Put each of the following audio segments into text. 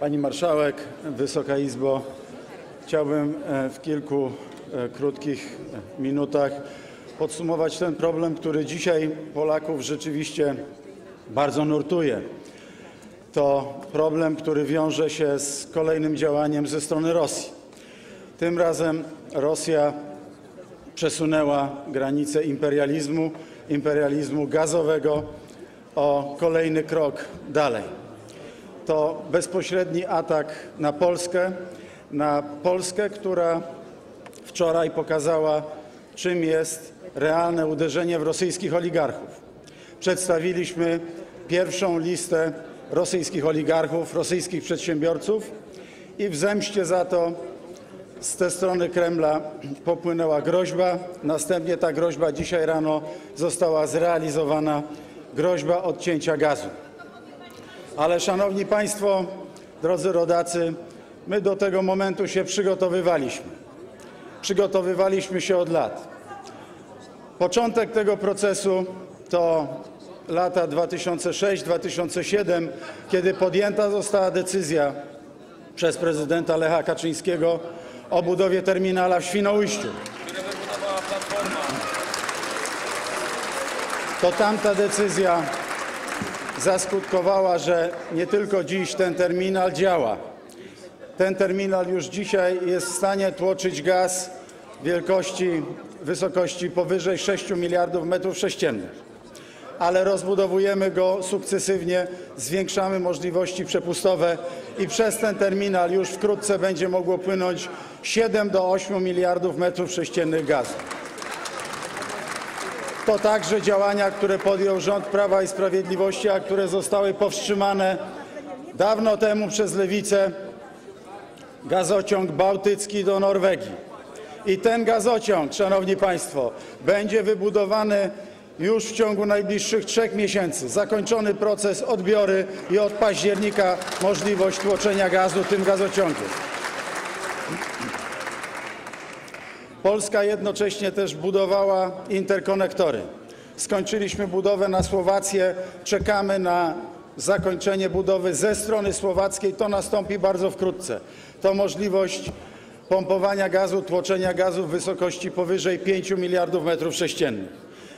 Pani Marszałek, Wysoka Izbo! Chciałbym e, w kilku e, krótkich e, minutach podsumować ten problem, który dzisiaj Polaków rzeczywiście bardzo nurtuje. To problem, który wiąże się z kolejnym działaniem ze strony Rosji. Tym razem Rosja przesunęła granicę imperializmu, imperializmu gazowego o kolejny krok dalej. To bezpośredni atak na Polskę, na Polskę, która wczoraj pokazała, czym jest realne uderzenie w rosyjskich oligarchów. Przedstawiliśmy pierwszą listę rosyjskich oligarchów, rosyjskich przedsiębiorców i w zemście za to z tej strony Kremla popłynęła groźba. Następnie ta groźba dzisiaj rano została zrealizowana groźba odcięcia gazu. Ale szanowni państwo, drodzy rodacy, my do tego momentu się przygotowywaliśmy. Przygotowywaliśmy się od lat. Początek tego procesu to lata 2006-2007, kiedy podjęta została decyzja przez prezydenta Lecha Kaczyńskiego o budowie terminala w Świnoujściu. To tamta decyzja zaskutkowała, że nie tylko dziś ten terminal działa. Ten terminal już dzisiaj jest w stanie tłoczyć gaz wielkości, wysokości powyżej 6 miliardów metrów sześciennych. Ale rozbudowujemy go sukcesywnie, zwiększamy możliwości przepustowe i przez ten terminal już wkrótce będzie mogło płynąć 7 do 8 miliardów metrów sześciennych gazu. To także działania, które podjął rząd Prawa i Sprawiedliwości, a które zostały powstrzymane dawno temu przez Lewicę. Gazociąg bałtycki do Norwegii. I ten gazociąg, szanowni państwo, będzie wybudowany już w ciągu najbliższych trzech miesięcy. Zakończony proces, odbiory i od października możliwość tłoczenia gazu tym gazociągiem. Polska jednocześnie też budowała interkonektory. Skończyliśmy budowę na Słowację, czekamy na zakończenie budowy ze strony słowackiej. To nastąpi bardzo wkrótce. To możliwość pompowania gazu, tłoczenia gazu w wysokości powyżej 5 miliardów metrów sześciennych.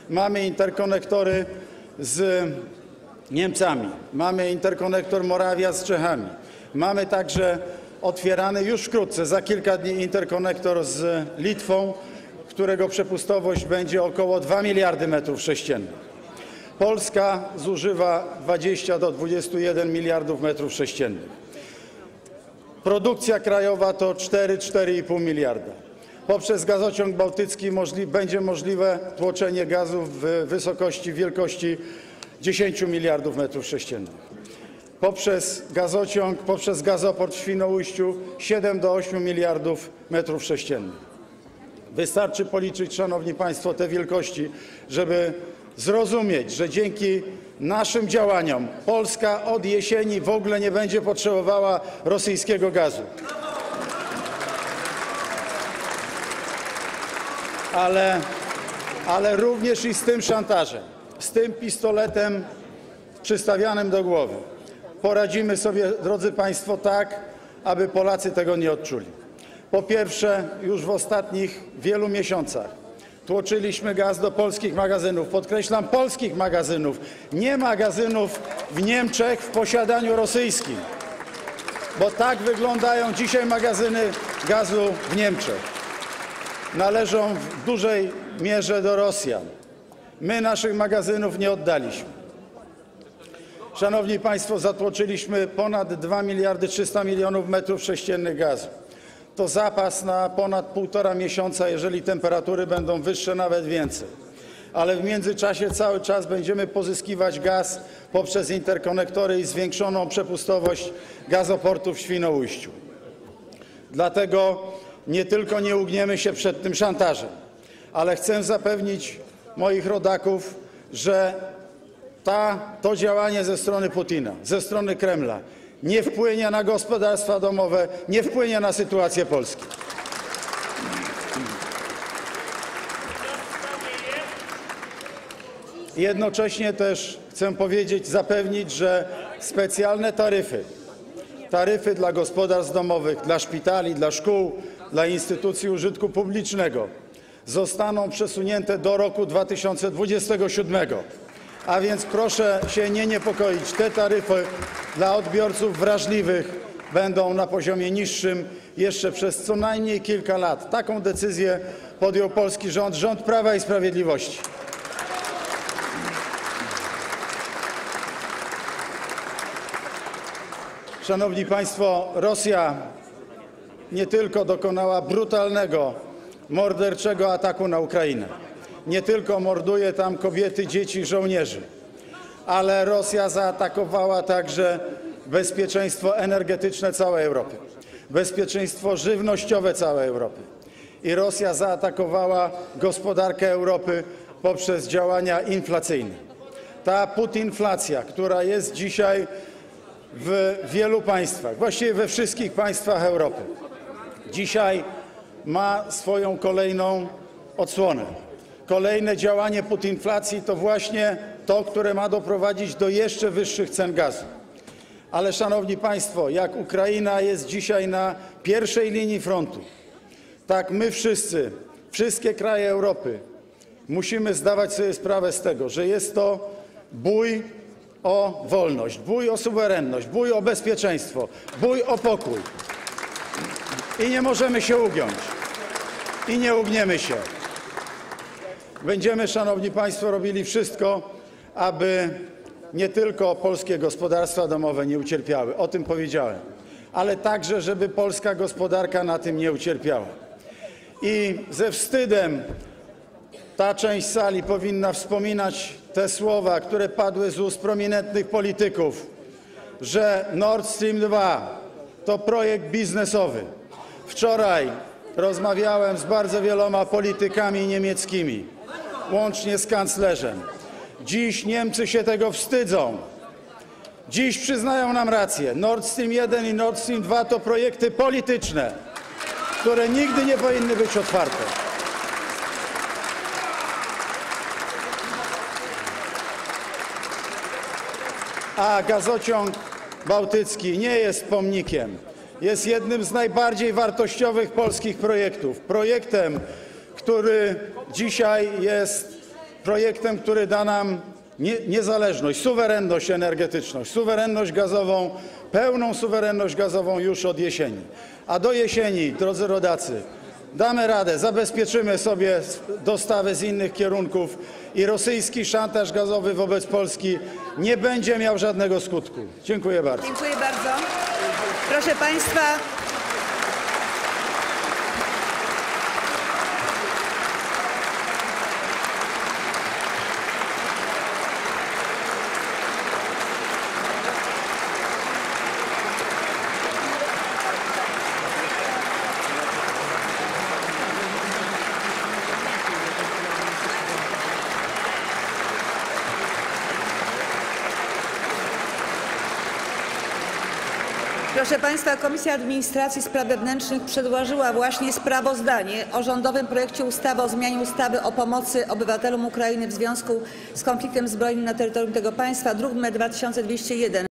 Mamy interkonektory z Niemcami, mamy interkonektor Morawia z Czechami, mamy także otwierany już wkrótce, za kilka dni interkonektor z Litwą, którego przepustowość będzie około 2 miliardy metrów sześciennych. Polska zużywa 20 do 21 miliardów metrów sześciennych. Produkcja krajowa to 4-4,5 miliarda. Poprzez gazociąg bałtycki możli będzie możliwe tłoczenie gazu w wysokości wielkości 10 miliardów metrów sześciennych. Poprzez gazociąg, poprzez gazoport w Świnoujściu 7 do 8 miliardów metrów sześciennych. Wystarczy policzyć, szanowni państwo, te wielkości, żeby zrozumieć, że dzięki naszym działaniom Polska od jesieni w ogóle nie będzie potrzebowała rosyjskiego gazu. Ale, ale również i z tym szantażem, z tym pistoletem przystawianym do głowy poradzimy sobie, drodzy państwo, tak, aby Polacy tego nie odczuli. Po pierwsze, już w ostatnich wielu miesiącach tłoczyliśmy gaz do polskich magazynów, podkreślam polskich magazynów, nie magazynów w Niemczech w posiadaniu rosyjskim, bo tak wyglądają dzisiaj magazyny gazu w Niemczech. Należą w dużej mierze do Rosjan. My naszych magazynów nie oddaliśmy. Szanowni Państwo, zatłoczyliśmy ponad 2 miliardy 300 milionów metrów sześciennych gazu. To zapas na ponad półtora miesiąca, jeżeli temperatury będą wyższe, nawet więcej. Ale w międzyczasie cały czas będziemy pozyskiwać gaz poprzez interkonektory i zwiększoną przepustowość gazoportu w Świnoujściu. Dlatego nie tylko nie ugniemy się przed tym szantażem, ale chcę zapewnić moich rodaków, że to działanie ze strony Putina, ze strony Kremla nie wpłynie na gospodarstwa domowe, nie wpłynie na sytuację Polski. Jednocześnie też chcę powiedzieć, zapewnić, że specjalne taryfy taryfy dla gospodarstw domowych, dla szpitali, dla szkół, dla instytucji użytku publicznego zostaną przesunięte do roku 2027. A więc proszę się nie niepokoić, te taryfy dla odbiorców wrażliwych będą na poziomie niższym jeszcze przez co najmniej kilka lat. Taką decyzję podjął polski rząd, rząd Prawa i Sprawiedliwości. Szanowni Państwo, Rosja nie tylko dokonała brutalnego, morderczego ataku na Ukrainę, nie tylko morduje tam kobiety, dzieci, żołnierzy, ale Rosja zaatakowała także bezpieczeństwo energetyczne całej Europy, bezpieczeństwo żywnościowe całej Europy. I Rosja zaatakowała gospodarkę Europy poprzez działania inflacyjne. Ta putinflacja, która jest dzisiaj w wielu państwach, właściwie we wszystkich państwach Europy, dzisiaj ma swoją kolejną odsłonę. Kolejne działanie putinflacji to właśnie to, które ma doprowadzić do jeszcze wyższych cen gazu. Ale szanowni państwo, jak Ukraina jest dzisiaj na pierwszej linii frontu, tak my wszyscy, wszystkie kraje Europy musimy zdawać sobie sprawę z tego, że jest to bój o wolność, bój o suwerenność, bój o bezpieczeństwo, bój o pokój. I nie możemy się ugiąć. I nie ugniemy się. Będziemy, szanowni państwo, robili wszystko, aby nie tylko polskie gospodarstwa domowe nie ucierpiały, o tym powiedziałem, ale także, żeby polska gospodarka na tym nie ucierpiała. I ze wstydem ta część sali powinna wspominać te słowa, które padły z ust prominentnych polityków, że Nord Stream 2 to projekt biznesowy. Wczoraj rozmawiałem z bardzo wieloma politykami niemieckimi, łącznie z kanclerzem. Dziś Niemcy się tego wstydzą. Dziś przyznają nam rację. Nord Stream 1 i Nord Stream 2 to projekty polityczne, które nigdy nie powinny być otwarte. A gazociąg bałtycki nie jest pomnikiem. Jest jednym z najbardziej wartościowych polskich projektów. Projektem, który dzisiaj jest projektem, który da nam nie, niezależność, suwerenność energetyczną, suwerenność gazową, pełną suwerenność gazową już od jesieni. A do jesieni, drodzy rodacy, damy radę, zabezpieczymy sobie dostawy z innych kierunków i rosyjski szantaż gazowy wobec Polski nie będzie miał żadnego skutku. Dziękuję bardzo. Dziękuję bardzo. Proszę Państwa, Proszę Państwa, Komisja Administracji i Spraw Wewnętrznych przedłożyła właśnie sprawozdanie o rządowym projekcie ustawy o zmianie ustawy o pomocy obywatelom Ukrainy w związku z konfliktem zbrojnym na terytorium tego państwa, druk nr 2201.